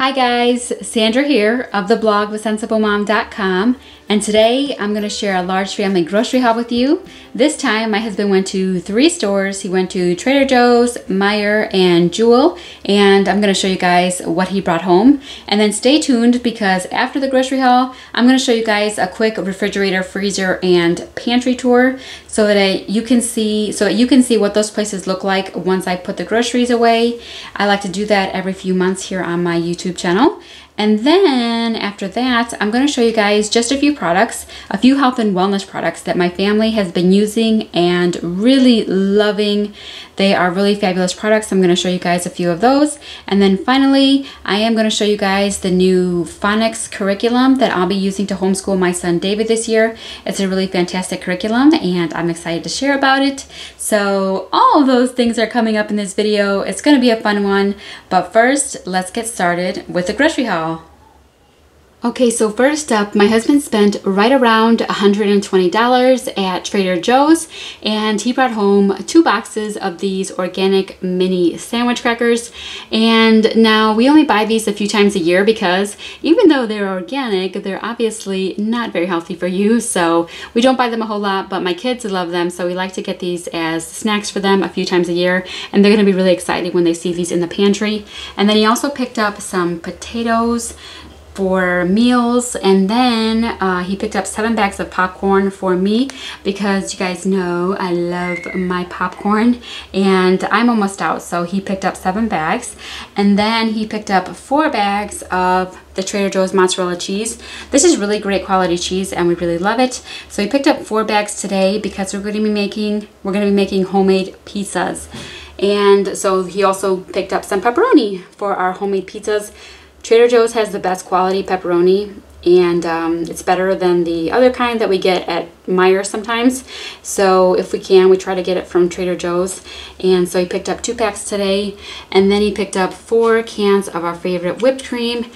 Hi guys, Sandra here of the blog thesensiblemom.com and today I'm going to share a large family grocery haul with you. This time my husband went to three stores. He went to Trader Joe's, Meijer, and Jewel and I'm going to show you guys what he brought home. And then stay tuned because after the grocery haul I'm going to show you guys a quick refrigerator, freezer, and pantry tour so that you can see so you can see what those places look like once I put the groceries away. I like to do that every few months here on my YouTube YouTube channel. And then after that, I'm going to show you guys just a few products, a few health and wellness products that my family has been using and really loving. They are really fabulous products. I'm going to show you guys a few of those. And then finally, I am going to show you guys the new phonics curriculum that I'll be using to homeschool my son David this year. It's a really fantastic curriculum and I'm excited to share about it. So all those things are coming up in this video. It's going to be a fun one. But first, let's get started with the grocery haul. Okay, so first up, my husband spent right around $120 at Trader Joe's and he brought home two boxes of these organic mini sandwich crackers. And now we only buy these a few times a year because even though they're organic, they're obviously not very healthy for you. So we don't buy them a whole lot, but my kids love them. So we like to get these as snacks for them a few times a year. And they're gonna be really excited when they see these in the pantry. And then he also picked up some potatoes, for meals and then uh, he picked up seven bags of popcorn for me because you guys know I love my popcorn and I'm almost out so he picked up seven bags and then he picked up four bags of the Trader Joe's mozzarella cheese. This is really great quality cheese and we really love it. So he picked up four bags today because we're going to be making we're going to be making homemade pizzas. And so he also picked up some pepperoni for our homemade pizzas. Trader Joe's has the best quality pepperoni and um, it's better than the other kind that we get at Meijer sometimes. So if we can, we try to get it from Trader Joe's. And so he picked up two packs today and then he picked up four cans of our favorite whipped cream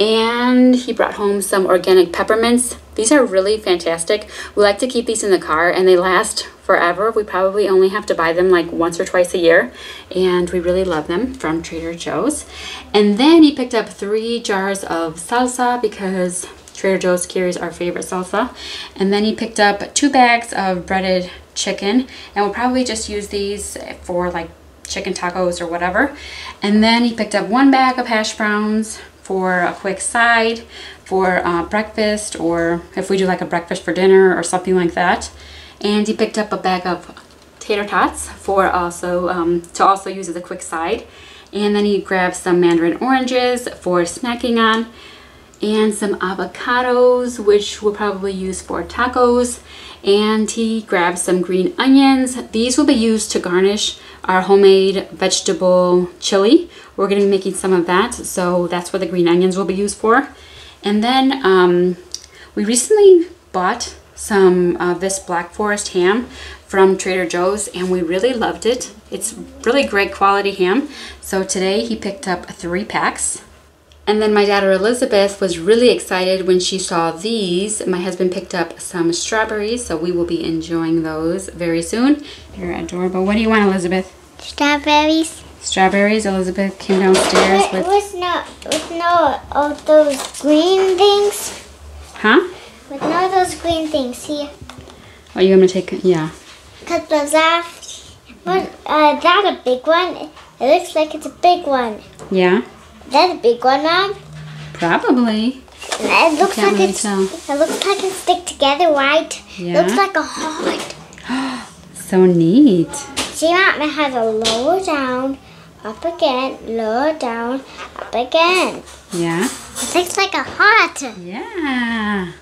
and he brought home some organic peppermints. These are really fantastic. We like to keep these in the car and they last forever. We probably only have to buy them like once or twice a year and we really love them from Trader Joe's. And then he picked up three jars of salsa because Trader Joe's carries our favorite salsa. And then he picked up two bags of breaded chicken and we'll probably just use these for like chicken tacos or whatever. And then he picked up one bag of hash browns for a quick side for uh, breakfast or if we do like a breakfast for dinner or something like that. And he picked up a bag of tater tots for also um, to also use as a quick side. And then he grabbed some mandarin oranges for snacking on and some avocados which we'll probably use for tacos. And he grabbed some green onions. These will be used to garnish our homemade vegetable chili we're going to be making some of that so that's what the green onions will be used for and then um, we recently bought some of this Black Forest ham from Trader Joe's and we really loved it. It's really great quality ham. So today he picked up three packs. And then my daughter Elizabeth was really excited when she saw these. My husband picked up some strawberries, so we will be enjoying those very soon. They're adorable. What do you want, Elizabeth? Strawberries. Strawberries. Elizabeth came downstairs with... With no, with no all those green things. Huh? With none of those green things here. Oh, you going to take, yeah. Cut those off. What, uh, that a big one? It looks like it's a big one. Yeah. That's a big one, Mom? Probably. It looks like really it's, tell. it looks like it stick together, right? Yeah. Looks like a heart. so neat. See, Mom, it has a lower down, up again, lower down, up again. Yeah. It looks like a heart. Yeah.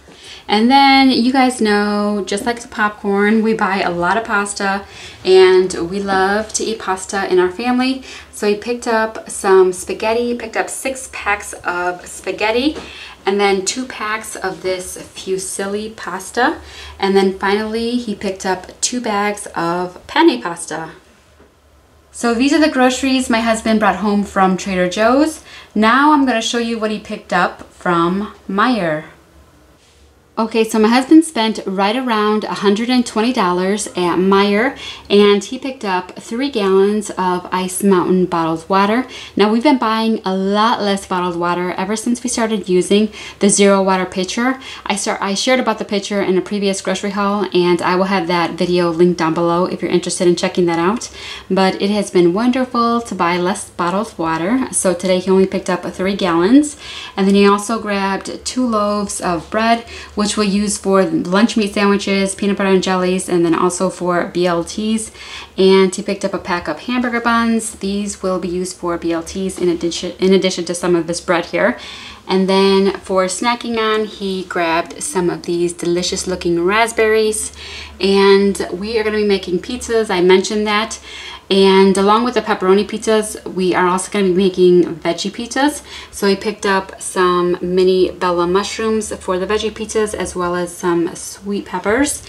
And then you guys know, just like the popcorn, we buy a lot of pasta and we love to eat pasta in our family. So he picked up some spaghetti, picked up six packs of spaghetti and then two packs of this fusilli pasta. And then finally he picked up two bags of penne pasta. So these are the groceries my husband brought home from Trader Joe's. Now I'm going to show you what he picked up from Meijer. Okay, so my husband spent right around $120 at Meijer and he picked up three gallons of Ice Mountain bottled water. Now we've been buying a lot less bottled water ever since we started using the zero water pitcher. I start I shared about the pitcher in a previous grocery haul and I will have that video linked down below if you're interested in checking that out. But it has been wonderful to buy less bottled water. So today he only picked up three gallons and then he also grabbed two loaves of bread which which we'll use for lunch meat sandwiches, peanut butter and jellies, and then also for BLTs. And he picked up a pack of hamburger buns. These will be used for BLTs in addition, in addition to some of this bread here. And then for snacking on, he grabbed some of these delicious looking raspberries. And we are gonna be making pizzas, I mentioned that. And along with the pepperoni pizzas, we are also going to be making veggie pizzas. So he picked up some mini bella mushrooms for the veggie pizzas as well as some sweet peppers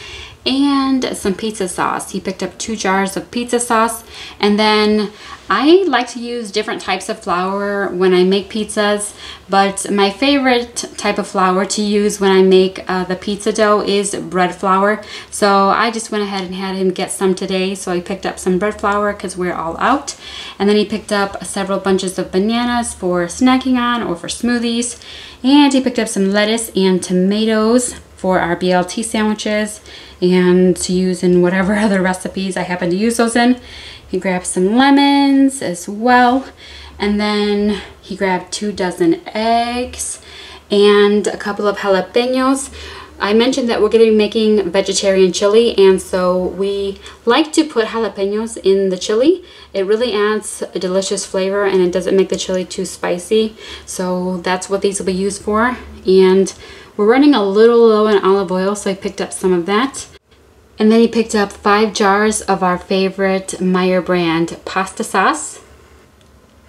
and some pizza sauce. He picked up two jars of pizza sauce and then I like to use different types of flour when I make pizzas, but my favorite type of flour to use when I make uh, the pizza dough is bread flour. So I just went ahead and had him get some today. So he picked up some bread flour because we're all out. And then he picked up several bunches of bananas for snacking on or for smoothies. And he picked up some lettuce and tomatoes for our BLT sandwiches and to use in whatever other recipes I happen to use those in. He grabbed some lemons as well. And then he grabbed two dozen eggs and a couple of jalapenos. I mentioned that we're going to be making vegetarian chili and so we like to put jalapenos in the chili. It really adds a delicious flavor and it doesn't make the chili too spicy. So that's what these will be used for. And we're running a little low on olive oil so I picked up some of that. And then he picked up five jars of our favorite Meijer brand pasta sauce.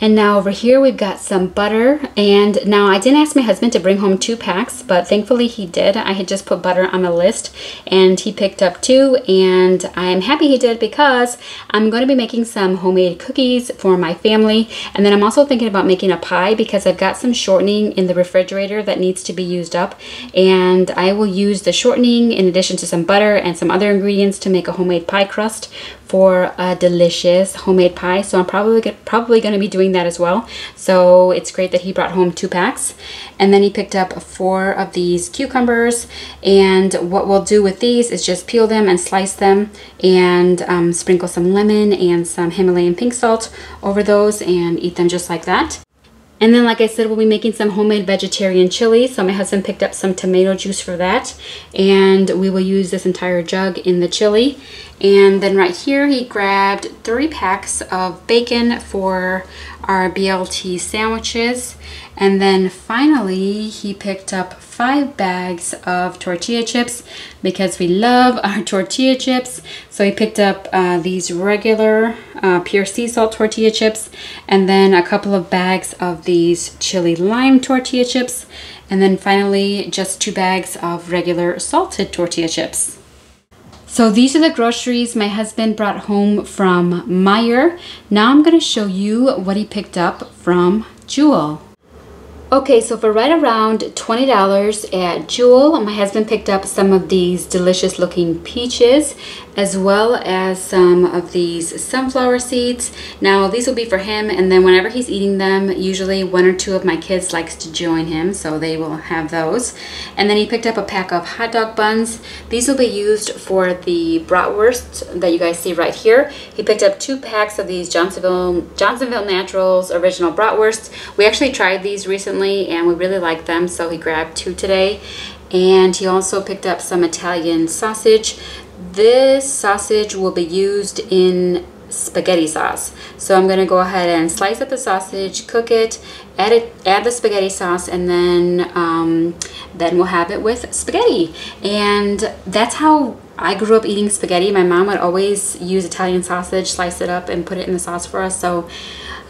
And now over here we've got some butter. And now I didn't ask my husband to bring home two packs but thankfully he did. I had just put butter on the list and he picked up two. And I'm happy he did because I'm going to be making some homemade cookies for my family. And then I'm also thinking about making a pie because I've got some shortening in the refrigerator that needs to be used up. And I will use the shortening in addition to some butter and some other ingredients to make a homemade pie crust for a delicious homemade pie. So I'm probably probably going to be doing that as well. So it's great that he brought home two packs. And then he picked up four of these cucumbers. And what we'll do with these is just peel them and slice them and um, sprinkle some lemon and some Himalayan pink salt over those and eat them just like that. And then, like I said, we'll be making some homemade vegetarian chili. So my husband picked up some tomato juice for that. And we will use this entire jug in the chili. And then right here, he grabbed three packs of bacon for our BLT sandwiches. And then finally, he picked up five bags of tortilla chips because we love our tortilla chips. So he picked up uh, these regular uh, pure sea salt tortilla chips and then a couple of bags of these chili lime tortilla chips. And then finally, just two bags of regular salted tortilla chips. So these are the groceries my husband brought home from Meijer. Now I'm going to show you what he picked up from Jewel. Okay, so for right around $20 at Jewel, uh, my husband picked up some of these delicious looking peaches as well as some of these sunflower seeds. Now these will be for him and then whenever he's eating them, usually one or two of my kids likes to join him, so they will have those. And then he picked up a pack of hot dog buns. These will be used for the bratwurst that you guys see right here. He picked up two packs of these Johnsonville, Johnsonville Naturals original bratwursts. We actually tried these recently and we really like them, so he grabbed two today. And he also picked up some Italian sausage. This sausage will be used in spaghetti sauce. So I'm gonna go ahead and slice up the sausage, cook it, add it, add the spaghetti sauce, and then um, then we'll have it with spaghetti. And that's how I grew up eating spaghetti. My mom would always use Italian sausage, slice it up, and put it in the sauce for us. So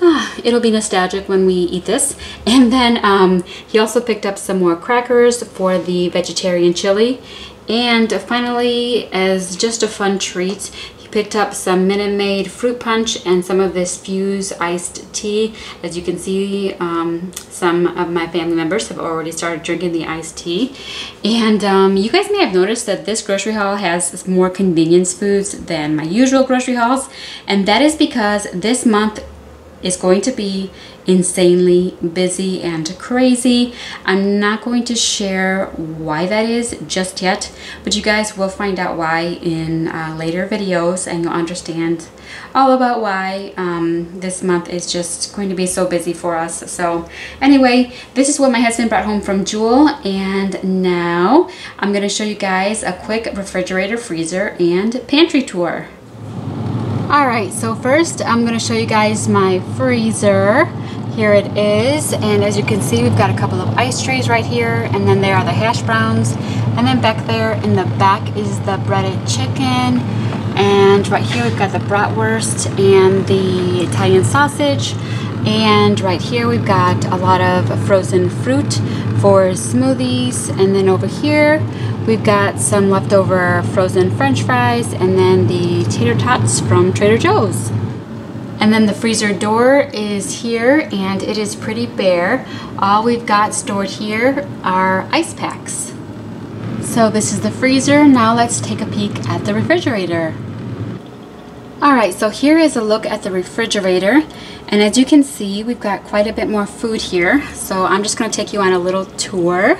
it'll be nostalgic when we eat this. And then um, he also picked up some more crackers for the vegetarian chili. And finally, as just a fun treat, he Picked up some Minute Maid fruit punch and some of this Fuse iced tea. As you can see, um, some of my family members have already started drinking the iced tea. And um, you guys may have noticed that this grocery haul has more convenience foods than my usual grocery hauls. And that is because this month is going to be insanely busy and crazy. I'm not going to share why that is just yet, but you guys will find out why in uh, later videos and you'll understand all about why um, this month is just going to be so busy for us. So anyway, this is what my husband brought home from Jewel and now I'm going to show you guys a quick refrigerator, freezer, and pantry tour. Alright, so first I'm going to show you guys my freezer. Here it is, and as you can see we've got a couple of ice trays right here, and then there are the hash browns, and then back there in the back is the breaded chicken, and right here we've got the bratwurst and the Italian sausage, and right here we've got a lot of frozen fruit for smoothies, and then over here We've got some leftover frozen french fries and then the tater tots from Trader Joe's. And then the freezer door is here and it is pretty bare. All we've got stored here are ice packs. So this is the freezer. Now let's take a peek at the refrigerator. Alright, so here is a look at the refrigerator. And as you can see, we've got quite a bit more food here. So I'm just going to take you on a little tour.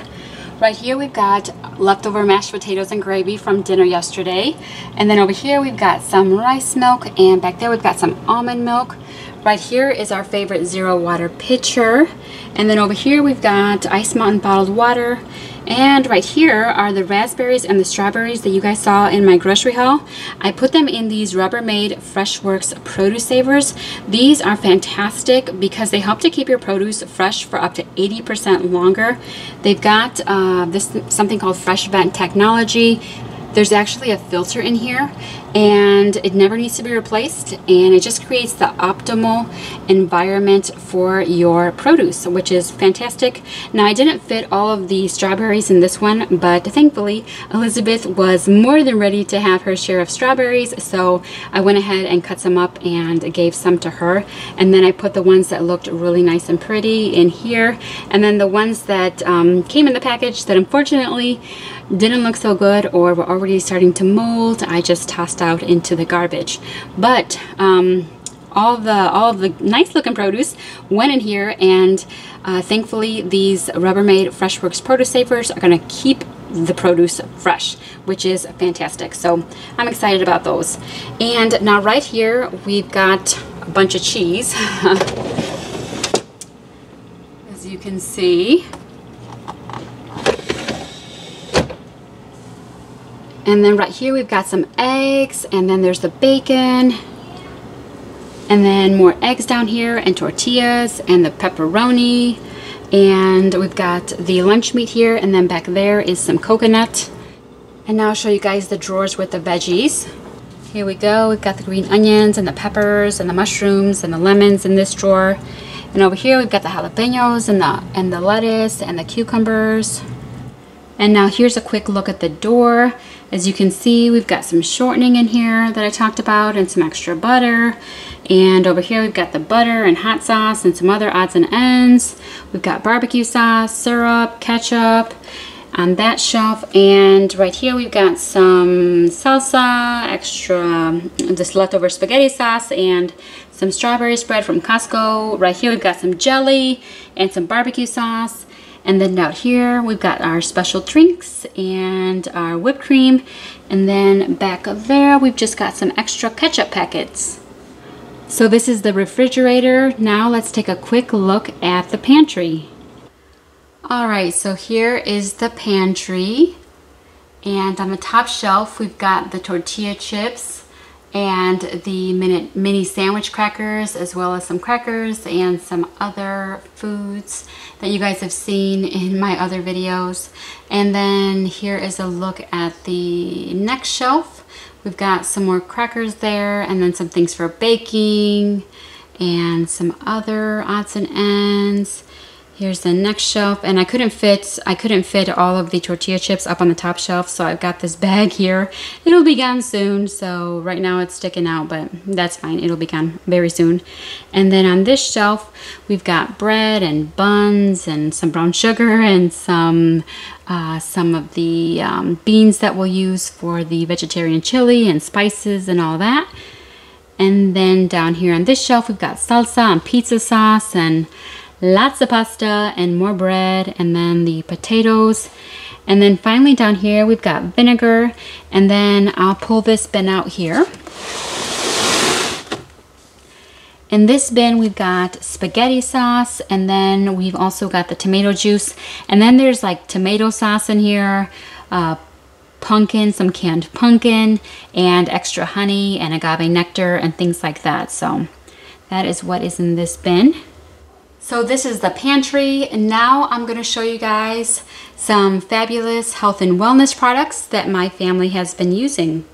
Right here we've got leftover mashed potatoes and gravy from dinner yesterday. And then over here we've got some rice milk and back there we've got some almond milk. Right here is our favorite zero water pitcher. And then over here we've got Ice Mountain bottled water. And right here are the raspberries and the strawberries that you guys saw in my grocery haul. I put them in these Rubbermaid Freshworks produce savers. These are fantastic because they help to keep your produce fresh for up to 80% longer. They've got uh, this something called Fresh Vent technology there's actually a filter in here and it never needs to be replaced and it just creates the optimal environment for your produce which is fantastic. Now I didn't fit all of the strawberries in this one but thankfully Elizabeth was more than ready to have her share of strawberries so I went ahead and cut some up and gave some to her and then I put the ones that looked really nice and pretty in here and then the ones that um, came in the package that unfortunately didn't look so good or were already starting to mold, I just tossed out into the garbage. But um, all the all the nice looking produce went in here and uh, thankfully these Rubbermaid Freshworks produce savers are going to keep the produce fresh which is fantastic. So I'm excited about those. And now right here we've got a bunch of cheese. As you can see And then right here we've got some eggs and then there's the bacon and then more eggs down here and tortillas and the pepperoni and we've got the lunch meat here and then back there is some coconut. And now I'll show you guys the drawers with the veggies. Here we go we've got the green onions and the peppers and the mushrooms and the lemons in this drawer. And over here we've got the jalapenos and the and the lettuce and the cucumbers. And now here's a quick look at the door. As you can see, we've got some shortening in here that I talked about and some extra butter. And over here, we've got the butter and hot sauce and some other odds and ends. We've got barbecue sauce, syrup, ketchup on that shelf. And right here, we've got some salsa, extra, this leftover spaghetti sauce, and some strawberry spread from Costco. Right here, we've got some jelly and some barbecue sauce. And then out here, we've got our special drinks and our whipped cream. And then back there, we've just got some extra ketchup packets. So this is the refrigerator. Now let's take a quick look at the pantry. All right, so here is the pantry. And on the top shelf, we've got the tortilla chips, and the mini, mini sandwich crackers as well as some crackers and some other foods that you guys have seen in my other videos. And then here is a look at the next shelf. We've got some more crackers there and then some things for baking and some other odds and ends. Here's the next shelf, and I couldn't fit I couldn't fit all of the tortilla chips up on the top shelf, so I've got this bag here. It'll be gone soon, so right now it's sticking out, but that's fine. It'll be gone very soon. And then on this shelf, we've got bread and buns and some brown sugar and some uh, some of the um, beans that we'll use for the vegetarian chili and spices and all that. And then down here on this shelf, we've got salsa and pizza sauce and lots of pasta and more bread and then the potatoes and then finally down here we've got vinegar and then I'll pull this bin out here in this bin we've got spaghetti sauce and then we've also got the tomato juice and then there's like tomato sauce in here uh, pumpkin, some canned pumpkin, and extra honey and agave nectar and things like that. So that is what is in this bin. So this is the pantry. And now I'm going to show you guys some fabulous health and wellness products that my family has been using.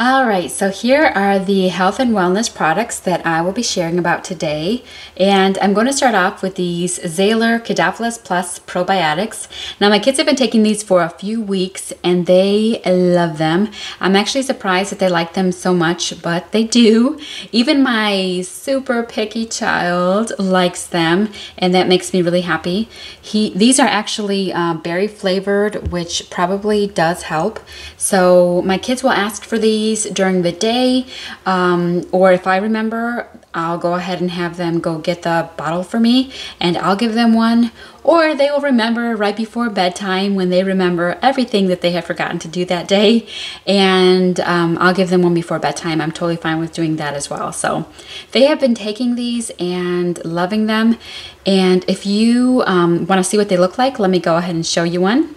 All right, so here are the health and wellness products that I will be sharing about today. And I'm going to start off with these Zahler Kidophilus Plus probiotics. Now, my kids have been taking these for a few weeks and they love them. I'm actually surprised that they like them so much, but they do. Even my super picky child likes them, and that makes me really happy. He, These are actually uh, berry flavored, which probably does help. So my kids will ask for these these during the day, um, or if I remember, I'll go ahead and have them go get the bottle for me and I'll give them one. Or they will remember right before bedtime when they remember everything that they have forgotten to do that day. And um, I'll give them one before bedtime. I'm totally fine with doing that as well. So they have been taking these and loving them. And if you um, want to see what they look like, let me go ahead and show you one.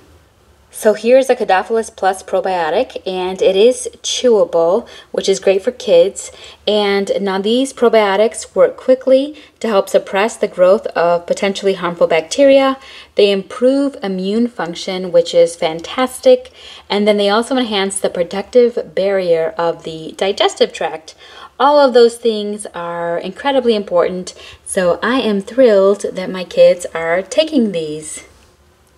So here's a Kidophilus Plus probiotic and it is chewable, which is great for kids. And now these probiotics work quickly to help suppress the growth of potentially harmful bacteria. They improve immune function, which is fantastic. And then they also enhance the protective barrier of the digestive tract. All of those things are incredibly important. So I am thrilled that my kids are taking these.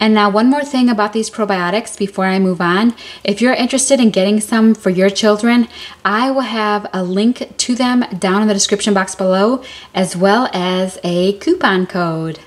And now one more thing about these probiotics before I move on. If you're interested in getting some for your children, I will have a link to them down in the description box below, as well as a coupon code.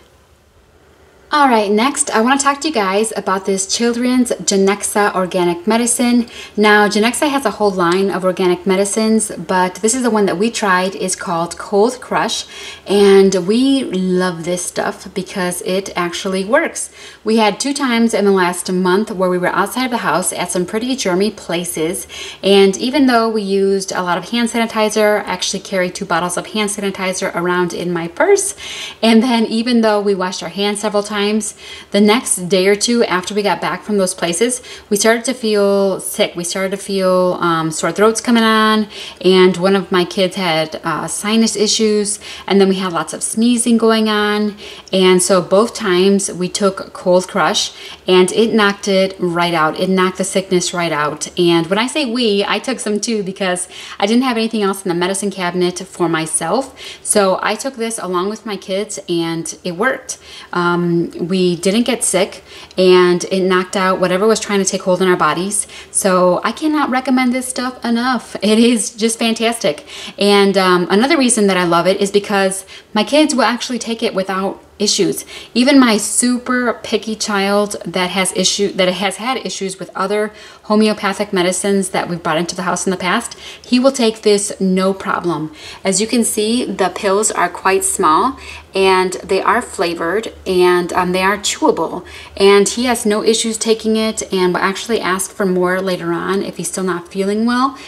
All right, next I want to talk to you guys about this children's Genexa organic medicine. Now, Genexa has a whole line of organic medicines, but this is the one that we tried. is called Cold Crush, and we love this stuff because it actually works. We had two times in the last month where we were outside of the house at some pretty germy places, and even though we used a lot of hand sanitizer, I actually carried two bottles of hand sanitizer around in my purse, and then even though we washed our hands several times, The next day or two after we got back from those places, we started to feel sick. We started to feel um, sore throats coming on, and one of my kids had uh, sinus issues, and then we had lots of sneezing going on. And so both times we took Cold Crush, and it knocked it right out. It knocked the sickness right out. And when I say we, I took some too because I didn't have anything else in the medicine cabinet for myself. So I took this along with my kids, and it worked. Um, we didn't get sick and it knocked out whatever was trying to take hold in our bodies. So I cannot recommend this stuff enough. It is just fantastic. And um, another reason that I love it is because my kids will actually take it without issues. Even my super picky child that has issue that has had issues with other homeopathic medicines that we've brought into the house in the past, he will take this no problem. As you can see, the pills are quite small and they are flavored and um, they are chewable. And he has no issues taking it and will actually ask for more later on if he's still not feeling well.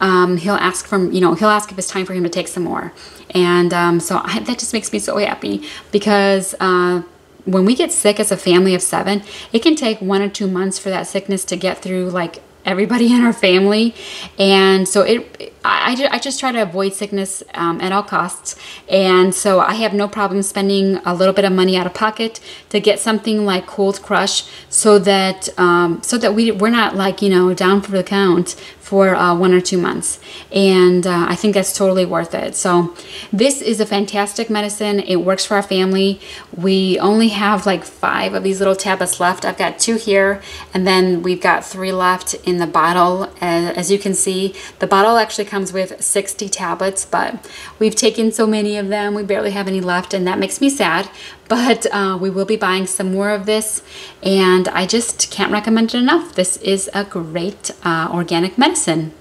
Um, he'll ask from, you know, he'll ask if it's time for him to take some more. And um, so I, that just makes me so happy because uh, when we get sick as a family of seven, it can take one or two months for that sickness to get through like everybody in our family. And so it, I, I just try to avoid sickness um, at all costs. And so I have no problem spending a little bit of money out of pocket to get something like Cold Crush so that, um, so that we, we're not like, you know, down for the count for uh, one or two months. And uh, I think that's totally worth it. So this is a fantastic medicine. It works for our family. We only have like five of these little tablets left. I've got two here and then we've got three left in the bottle. as you can see, the bottle actually comes with 60 tablets, but we've taken so many of them, we barely have any left and that makes me sad but uh, we will be buying some more of this and I just can't recommend it enough. This is a great uh, organic medicine.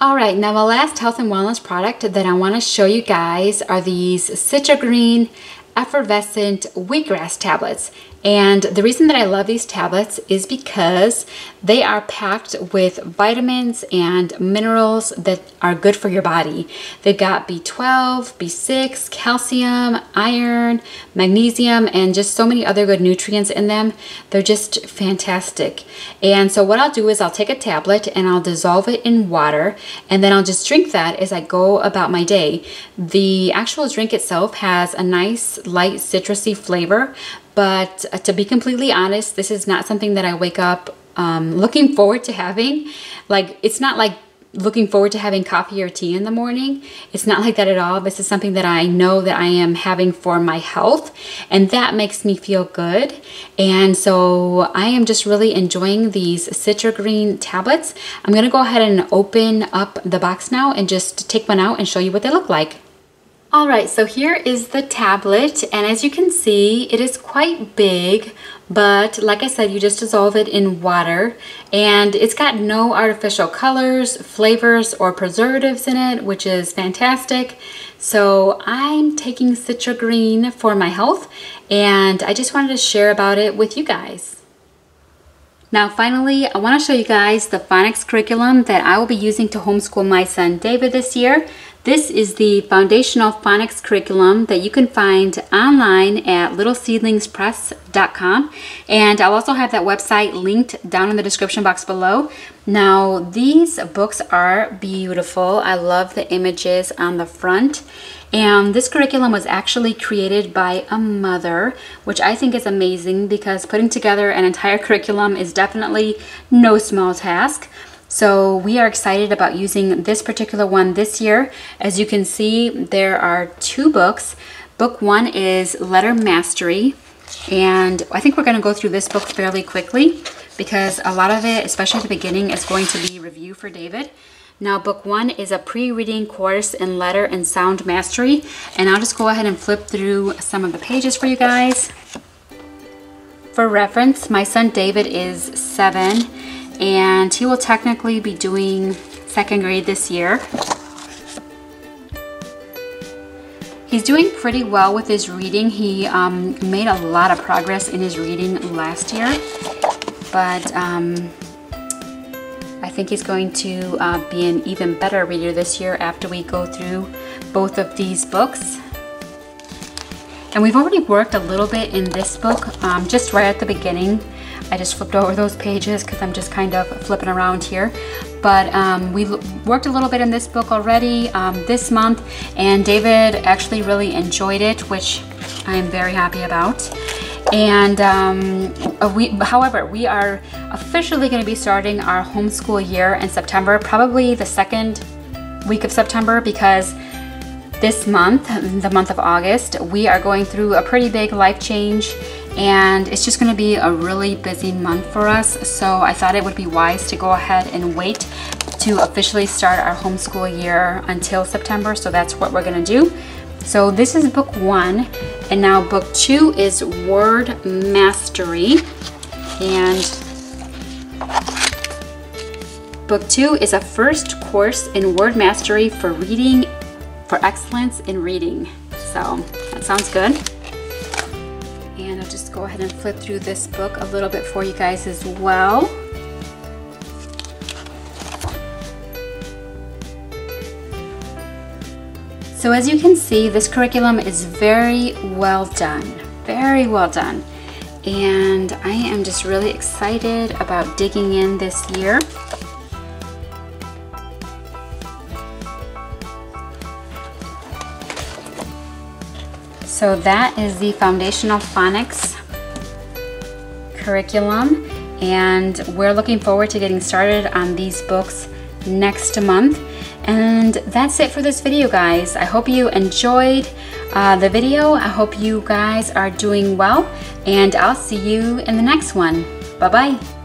All right, now the last health and wellness product that I want to show you guys are these Citragreen effervescent wheatgrass tablets. And the reason that I love these tablets is because they are packed with vitamins and minerals that are good for your body. They've got B12, B6, calcium, iron, magnesium, and just so many other good nutrients in them. They're just fantastic. And so what I'll do is I'll take a tablet and I'll dissolve it in water and then I'll just drink that as I go about my day. The actual drink itself has a nice light citrusy flavor, but uh, to be completely honest, this is not something that I wake up um, looking forward to having. Like, it's not like looking forward to having coffee or tea in the morning. It's not like that at all. This is something that I know that I am having for my health and that makes me feel good. And so I am just really enjoying these Citragreen tablets. I'm gonna go ahead and open up the box now and just take one out and show you what they look like. Alright, so here is the tablet and as you can see it is quite big but like I said you just dissolve it in water and it's got no artificial colors, flavors or preservatives in it which is fantastic. So I'm taking Citragreen for my health and I just wanted to share about it with you guys. Now finally, I want to show you guys the phonics curriculum that I will be using to homeschool my son David this year. This is the foundational phonics curriculum that you can find online at littleseedlingspress.com and I'll also have that website linked down in the description box below. Now these books are beautiful. I love the images on the front and this curriculum was actually created by a mother, which I think is amazing because putting together an entire curriculum is definitely no small task. So we are excited about using this particular one this year. As you can see, there are two books. Book one is Letter Mastery, and I think we're going to go through this book fairly quickly because a lot of it, especially at the beginning, is going to be review for David. Now, book one is a pre-reading course in letter and sound mastery, and I'll just go ahead and flip through some of the pages for you guys. For reference, my son David is seven, and he will technically be doing second grade this year. He's doing pretty well with his reading. He um, made a lot of progress in his reading last year, but um, I think he's going to uh, be an even better reader this year after we go through both of these books. And we've already worked a little bit in this book, um, just right at the beginning. I just flipped over those pages because I'm just kind of flipping around here. But um, we worked a little bit in this book already um, this month and David actually really enjoyed it, which I'm very happy about. And um, uh, we, however, we are officially going to be starting our homeschool year in September, probably the second week of September because this month, the month of August, we are going through a pretty big life change and it's just going to be a really busy month for us so I thought it would be wise to go ahead and wait to officially start our homeschool year until September so that's what we're going to do. So this is book one and now book two is Word Mastery and book two is a first course in Word Mastery for reading for excellence in reading. So that sounds good go ahead and flip through this book a little bit for you guys as well. So as you can see, this curriculum is very well done, very well done. And I am just really excited about digging in this year. So that is the Foundational Phonics curriculum and we're looking forward to getting started on these books next month. And that's it for this video, guys. I hope you enjoyed uh, the video. I hope you guys are doing well, and I'll see you in the next one. Bye-bye.